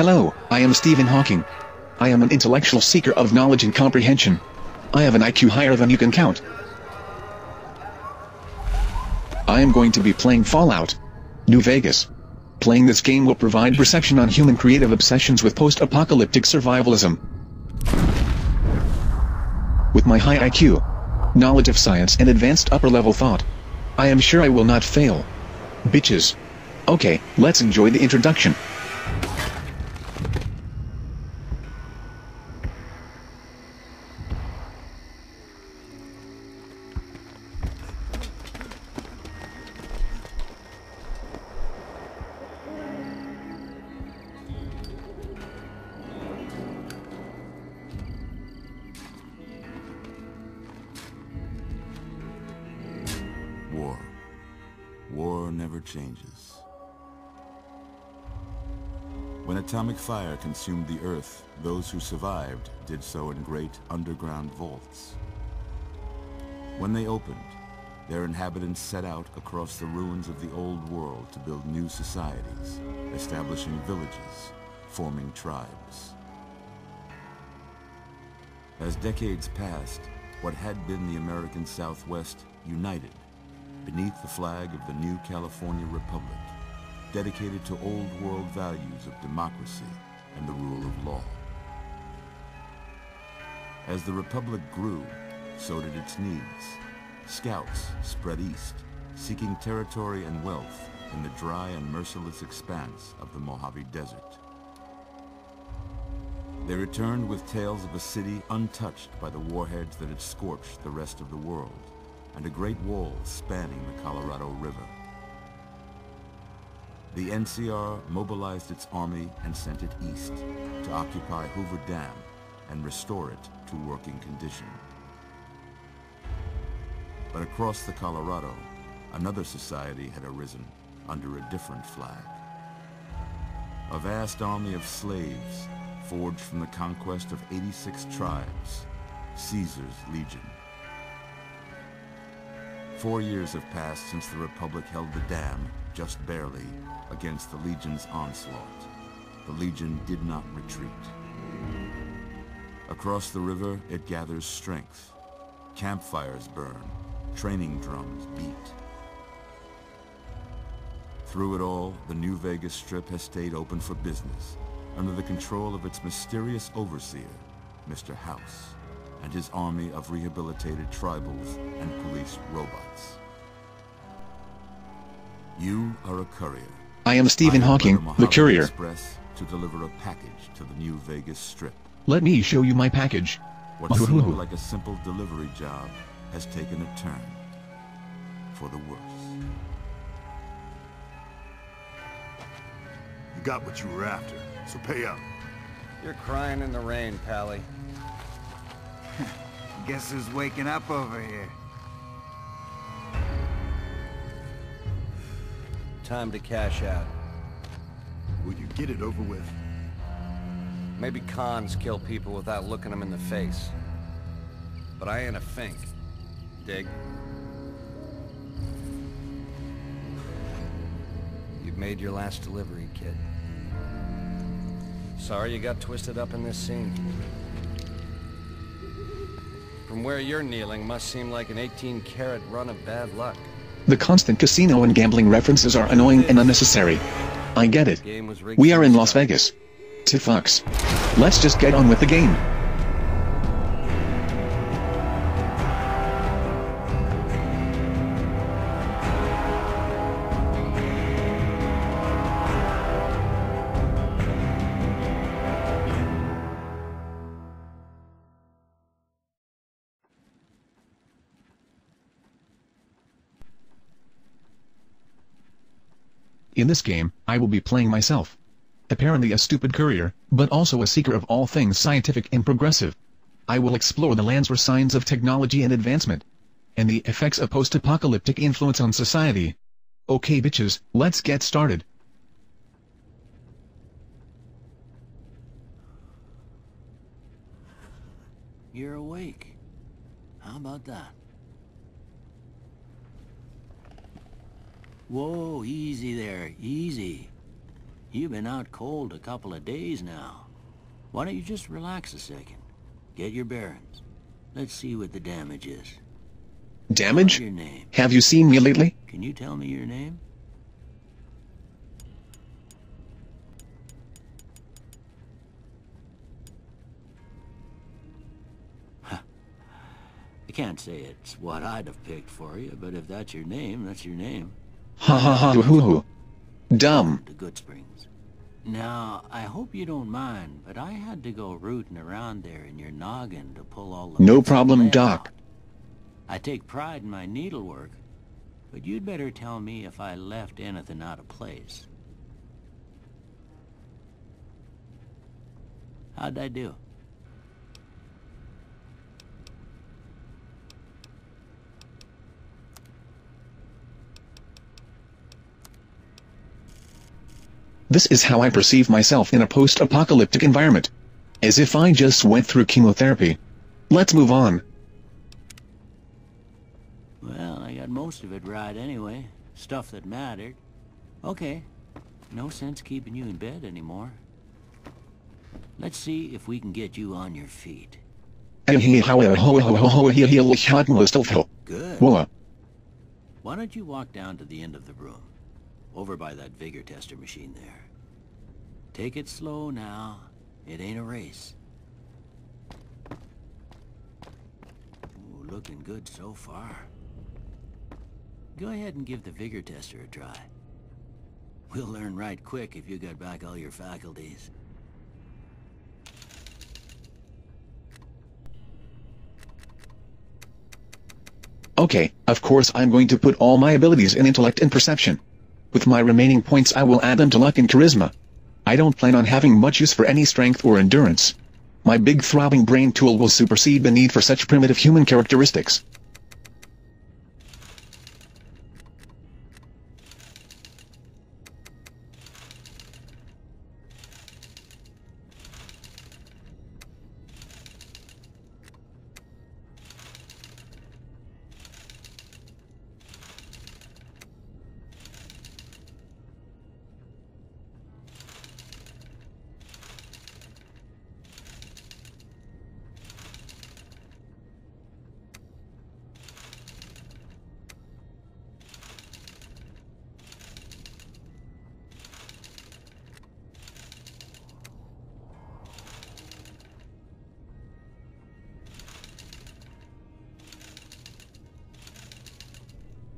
Hello, I am Stephen Hawking. I am an intellectual seeker of knowledge and comprehension. I have an IQ higher than you can count. I am going to be playing Fallout. New Vegas. Playing this game will provide perception on human creative obsessions with post-apocalyptic survivalism. With my high IQ, knowledge of science and advanced upper-level thought, I am sure I will not fail. Bitches. Okay, let's enjoy the introduction. Never changes. When atomic fire consumed the Earth, those who survived did so in great underground vaults. When they opened, their inhabitants set out across the ruins of the old world to build new societies, establishing villages, forming tribes. As decades passed, what had been the American Southwest united beneath the flag of the new California Republic, dedicated to old world values of democracy and the rule of law. As the Republic grew, so did its needs. Scouts spread east, seeking territory and wealth in the dry and merciless expanse of the Mojave Desert. They returned with tales of a city untouched by the warheads that had scorched the rest of the world, and a great wall spanning the Colorado River. The NCR mobilized its army and sent it east to occupy Hoover Dam and restore it to working condition. But across the Colorado, another society had arisen under a different flag. A vast army of slaves forged from the conquest of 86 tribes, Caesar's Legion. Four years have passed since the Republic held the dam, just barely, against the Legion's onslaught. The Legion did not retreat. Across the river, it gathers strength. Campfires burn, training drums beat. Through it all, the New Vegas Strip has stayed open for business, under the control of its mysterious overseer, Mr. House, and his army of rehabilitated tribals and police robots. You are a courier. I am Stephen I Hawking, the courier. Express to deliver a package to the New Vegas Strip. Let me show you my package. What seemed like a simple delivery job has taken a turn for the worse. You got what you were after, so pay up. You're crying in the rain, Pally. Guess who's waking up over here? Time to cash out. Will you get it over with? Maybe cons kill people without looking them in the face. But I ain't a fink. Dig? You've made your last delivery, kid. Sorry you got twisted up in this scene. From where you're kneeling must seem like an 18-carat run of bad luck. The constant casino and gambling references are annoying and unnecessary. I get it. Game was rigged We are in Las. Vegas. To fucks. Let's just get on with the game. In this game, I will be playing myself. Apparently a stupid courier, but also a seeker of all things scientific and progressive. I will explore the lands where signs of technology and advancement, and the effects of post-apocalyptic influence on society. Okay bitches, let's get started. You're awake. How about that? Whoa, easy there, easy. You've been out cold a couple of days now. Why don't you just relax a second? Get your bearings. Let's see what the damage is. What's Damage? your name? Have you seen me lately? Can you tell me your name? I can't say it's what I'd have picked for you, but if that's your name, that's your name. Ha ha ha hoo hoo. Dumb. To Goodsprings. Now, I hope you don't mind, but I had to go rooting around there in your noggin to pull all the No problem, Doc. out. I take pride in my needlework, but you'd better tell me if I left anything out of place. How'd I do? This is how I perceive myself in a post-apocalyptic environment. As if I just went through chemotherapy. Let's move on. Well, I got most of it right anyway. Stuff that mattered. Okay. No sense keeping you in bed anymore. Let's see if we can get you on your feet. Good. Why don't you walk down to the end of the room? Over by that vigor tester machine there. Take it slow now. It ain't a race. Ooh, looking good so far. Go ahead and give the vigor tester a try. We'll learn right quick if you got back all your faculties. Okay, of course I'm going to put all my abilities in intellect and perception. With my remaining points I will add them to luck and charisma. I don't plan on having much use for any strength or endurance. My big throbbing brain tool will supersede the need for such primitive human characteristics.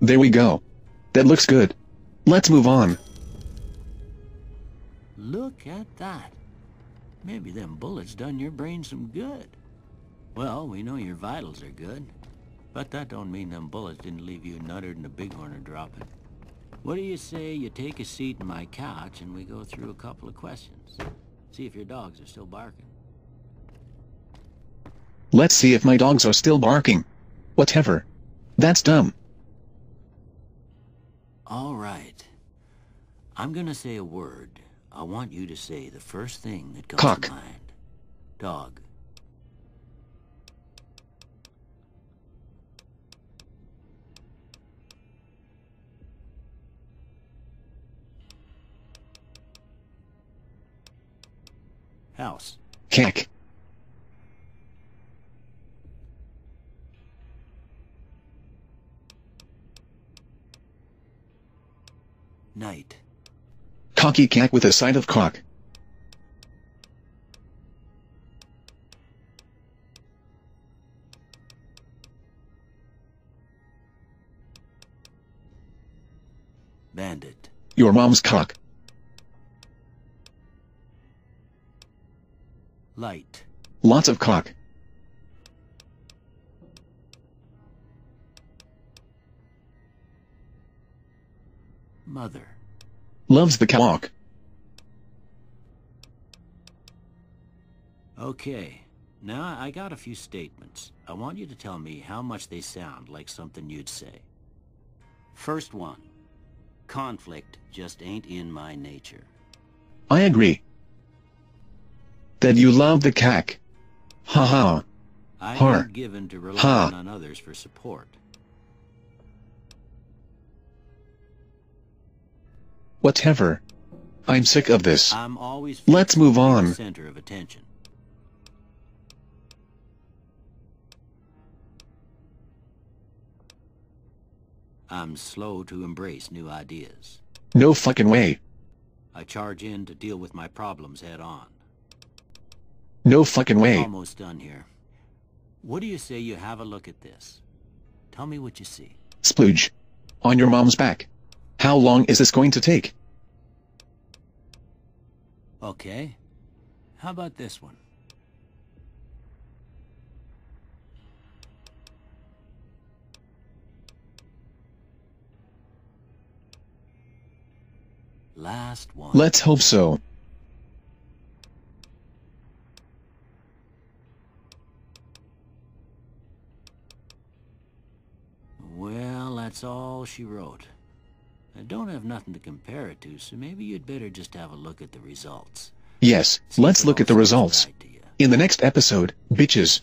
There we go. That looks good. Let's move on. Look at that. Maybe them bullets done your brain some good. Well, we know your vitals are good. But that don't mean them bullets didn't leave you nuttered and a bighorn are dropping. What do you say you take a seat in my couch and we go through a couple of questions? See if your dogs are still barking. Let's see if my dogs are still barking. Whatever. That's dumb. All right. I'm gonna say a word. I want you to say the first thing that comes Cock. to mind. Dog. House. Cack. Night. Cocky cat with a side of cock. Bandit. Your mom's cock. Light. Lots of cock. Mother. Loves the cock. Okay. Now I got a few statements. I want you to tell me how much they sound like something you'd say. First one. Conflict just ain't in my nature. I agree. That you love the cack. Ha ha. I ain't given to relying Ha. on others for support. Whatever. I'm sick of this. I'm always Let's move on. center of attention. I'm slow to embrace new ideas. No fucking way. I charge in to deal with my problems head on. No fucking way. Almost done here. What do you say you have a look at this? Tell me what you see. Splooge. On your mom's back. How long is this going to take? Okay. How about this one? Last one. Let's hope so. Well, that's all she wrote. I don't have nothing to compare it to, so maybe you'd better just have a look at the results. Yes, See let's look at the results. right to you. In the next episode, bitches.